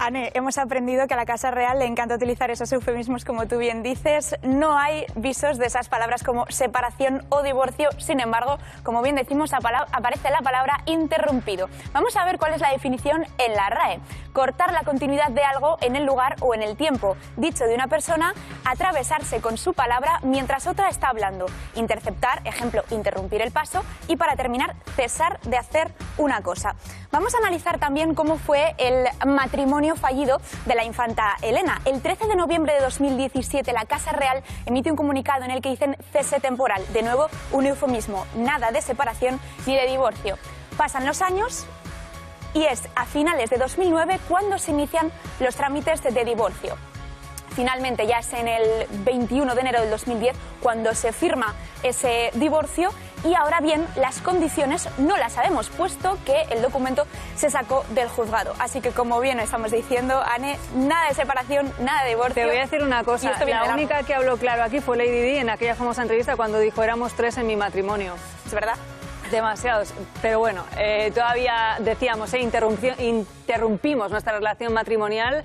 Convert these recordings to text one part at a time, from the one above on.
Anne, hemos aprendido que a la Casa Real le encanta utilizar esos eufemismos como tú bien dices. No hay visos de esas palabras como separación o divorcio. Sin embargo, como bien decimos, aparece la palabra interrumpido. Vamos a ver cuál es la definición en la RAE. Cortar la continuidad de algo en el lugar o en el tiempo. Dicho de una persona, atravesarse con su palabra mientras otra está hablando. Interceptar, ejemplo, interrumpir el paso. Y para terminar, cesar de hacer una cosa. Vamos a analizar también cómo fue el matrimonio fallido de la infanta Elena. El 13 de noviembre de 2017 la Casa Real emite un comunicado en el que dicen cese temporal. De nuevo, un eufemismo, nada de separación ni de divorcio. Pasan los años y es a finales de 2009 cuando se inician los trámites de divorcio. Finalmente ya es en el 21 de enero del 2010 cuando se firma ese divorcio y ahora bien las condiciones no las sabemos puesto que el documento se sacó del juzgado. Así que como bien estamos diciendo, Anne, nada de separación, nada de divorcio. Te voy a decir una cosa, la única que habló claro aquí fue Lady Di en aquella famosa entrevista cuando dijo éramos tres en mi matrimonio. ¿Es verdad? Demasiados, pero bueno, eh, todavía decíamos, eh, interrumpimos nuestra relación matrimonial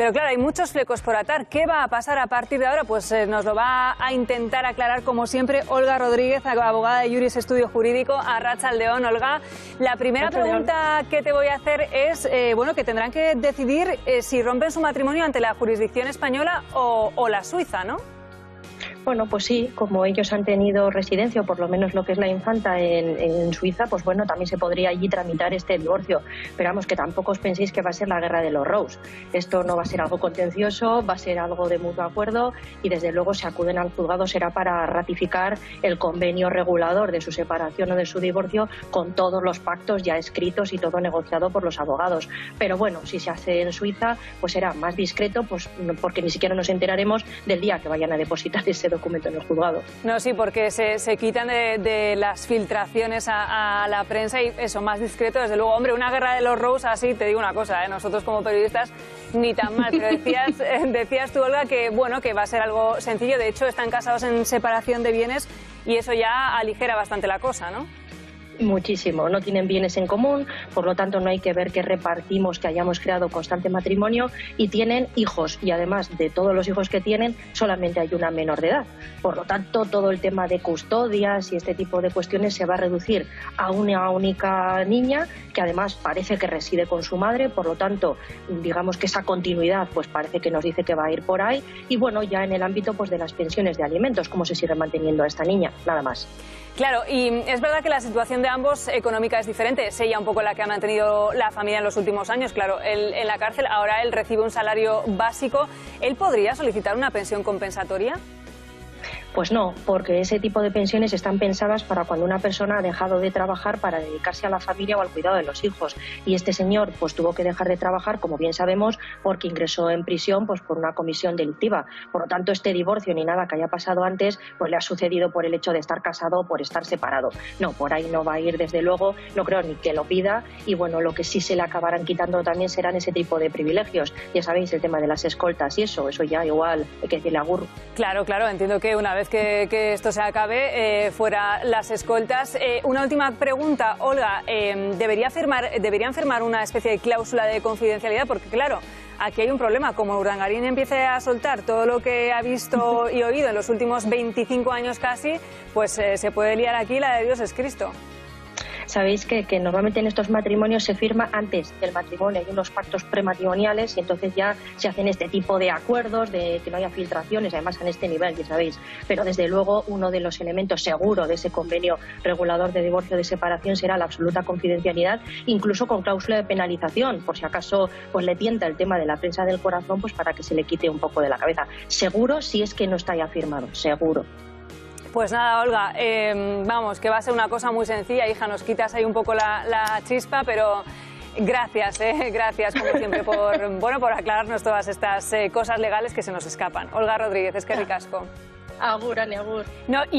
pero claro, hay muchos flecos por atar. ¿Qué va a pasar a partir de ahora? Pues eh, nos lo va a intentar aclarar, como siempre, Olga Rodríguez, abogada de Juris Estudio Jurídico, a Racha Aldeón. Olga, la primera pregunta que te voy a hacer es, eh, bueno, que tendrán que decidir eh, si rompen su matrimonio ante la jurisdicción española o, o la suiza, ¿no? Bueno, pues sí, como ellos han tenido residencia, o por lo menos lo que es la infanta en, Suiza, pues bueno, también se podría allí tramitar este divorcio. Pero vamos, que tampoco os penséis que va a ser la guerra de los Rose. Esto no va a ser algo contencioso, va a ser algo de mutuo acuerdo y desde luego si acuden al juzgado será para ratificar el convenio regulador de su separación o de su divorcio con todos los pactos ya escritos y todo negociado por los abogados. Pero bueno, si se hace en Suiza, pues será más discreto, pues porque ni siquiera nos enteraremos del día que vayan a depositar ese documento en el juzgado. No, sí, porque se, se quitan de, las filtraciones a, la prensa y eso, más discreto, desde luego. Hombre, una guerra de los Rose, así te digo una cosa, ¿eh? nosotros como periodistas ni tan mal, pero decías, eh, decías tú, Olga, que bueno, que va a ser algo sencillo. De hecho, están casados en separación de bienes y eso ya aligera bastante la cosa, ¿no? Muchísimo, no tienen bienes en común, por lo tanto no hay que ver que repartimos, que hayamos creado constante matrimonio y tienen hijos y además de todos los hijos que tienen solamente hay una menor de edad. Por lo tanto todo el tema de custodias y este tipo de cuestiones se va a reducir a una única niña que además parece que reside con su madre, por lo tanto digamos que esa continuidad pues parece que nos dice que va a ir por ahí y bueno ya en el ámbito pues de las pensiones de alimentos, cómo se sigue manteniendo a esta niña, nada más. Claro, y es verdad que la situación de ambos económica es diferente. Es ella un poco la que ha mantenido la familia en los últimos años. Claro, él en la cárcel, ahora él recibe un salario básico. ¿Él podría solicitar una pensión compensatoria? Pues no, porque ese tipo de pensiones están pensadas para cuando una persona ha dejado de trabajar para dedicarse a la familia o al cuidado de los hijos. Y este señor pues tuvo que dejar de trabajar, como bien sabemos, porque ingresó en prisión pues por una comisión delictiva. Por lo tanto, este divorcio ni nada que haya pasado antes pues le ha sucedido por el hecho de estar casado o por estar separado. No, por ahí no va a ir desde luego, no creo ni que lo pida y bueno, lo que sí se le acabarán quitando también serán ese tipo de privilegios. Ya sabéis el tema de las escoltas y eso, eso ya igual hay que decirle a Gur. Claro, claro, entiendo que una vez que, esto se acabe, eh, fuera las escoltas. Eh, una última pregunta, Olga, eh, ¿debería firmar, ¿deberían firmar una especie de cláusula de confidencialidad? Porque claro, aquí hay un problema. Como Urdangarín empiece a soltar todo lo que ha visto y oído en los últimos 25 años casi, pues se puede liar aquí la de Dios es Cristo. Sabéis que, normalmente en estos matrimonios se firma antes del matrimonio, hay unos pactos prematrimoniales y entonces ya se hacen este tipo de acuerdos de que no haya filtraciones, además en este nivel, ya sabéis. Pero desde luego uno de los elementos seguros de ese convenio regulador de divorcio de separación será la absoluta confidencialidad, incluso con cláusula de penalización, por si acaso pues le tienta el tema de la prensa del corazón, pues para que se le quite un poco de la cabeza. Seguro si es que no está ya firmado, seguro. Pues nada, Olga, em, vamos, que va a ser una cosa muy sencilla, hija, nos quitas ahí un poco la, chispa, pero gracias, eh, gracias como siempre por, bueno, por aclararnos todas estas eh, cosas legales que se nos escapan. Olga Rodríguez, es que ricasco. Agur, Ani, agur. No,